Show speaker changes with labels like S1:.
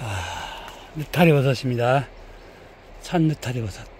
S1: 아, 느타리 버섯입니다. 찬 느타리 버섯.